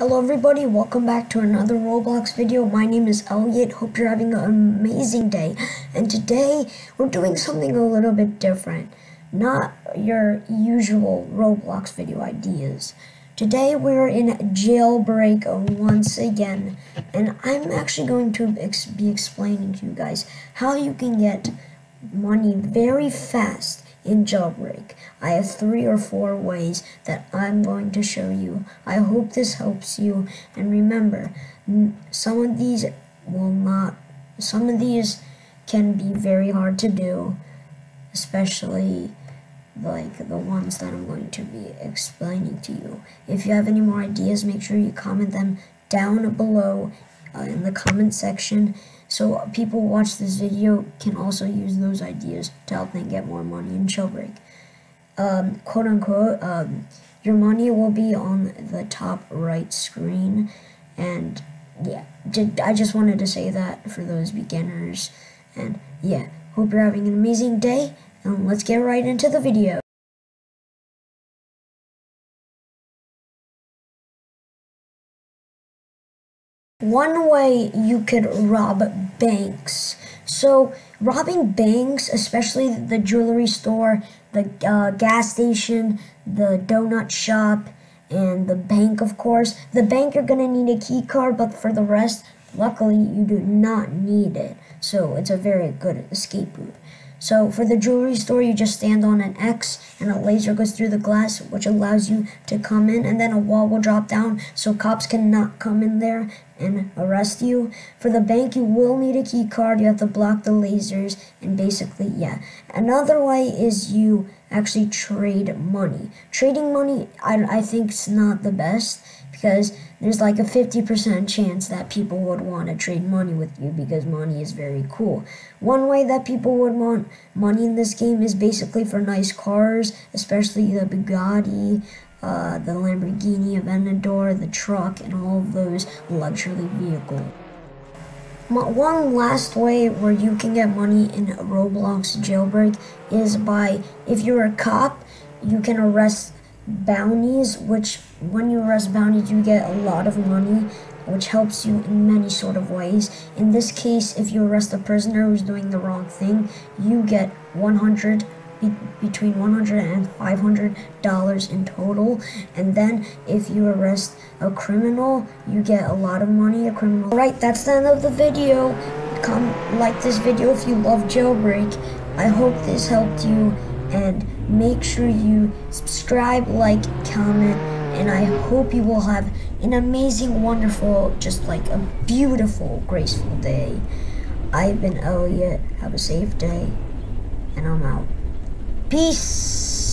Hello everybody, welcome back to another Roblox video. My name is Elliot. Hope you're having an amazing day. And today we're doing something a little bit different. Not your usual Roblox video ideas. Today we're in jailbreak once again. And I'm actually going to ex be explaining to you guys how you can get money very fast in jailbreak. I have three or four ways that I'm going to show you. I hope this helps you. And remember, some of these will not, some of these can be very hard to do, especially like the ones that I'm going to be explaining to you. If you have any more ideas, make sure you comment them down below uh, in the comment section so people watch this video can also use those ideas to help them get more money in jailbreak. Um, quote unquote, um, your money will be on the top right screen and yeah, I just wanted to say that for those beginners and yeah, hope you're having an amazing day and let's get right into the video. One way you could rob banks. So, robbing banks, especially the jewelry store, the uh, gas station, the donut shop, and the bank, of course. The bank, you're going to need a key card, but for the rest, luckily, you do not need it. So, it's a very good escape route. So for the jewelry store, you just stand on an X and a laser goes through the glass, which allows you to come in, and then a wall will drop down so cops cannot come in there and arrest you. For the bank, you will need a key card. You have to block the lasers, and basically, yeah. Another way is you actually trade money. Trading money, I, I think, is not the best because there's like a 50% chance that people would want to trade money with you because money is very cool. One way that people would want money in this game is basically for nice cars, especially the Bugatti, uh, the Lamborghini Aventador, the truck, and all of those luxury vehicles. One last way where you can get money in Roblox jailbreak is by, if you're a cop, you can arrest bounties, which when you arrest bounties, you get a lot of money, which helps you in many sort of ways. In this case, if you arrest a prisoner who's doing the wrong thing, you get 100 be between 100 and 500 dollars in total. And then if you arrest a criminal you get a lot of money a criminal. All right that's the end of the video. Come like this video if you love jailbreak. I hope this helped you. And make sure you subscribe, like, comment, and I hope you will have an amazing, wonderful, just like a beautiful, graceful day. I've been Elliot. Have a safe day, and I'm out. Peace.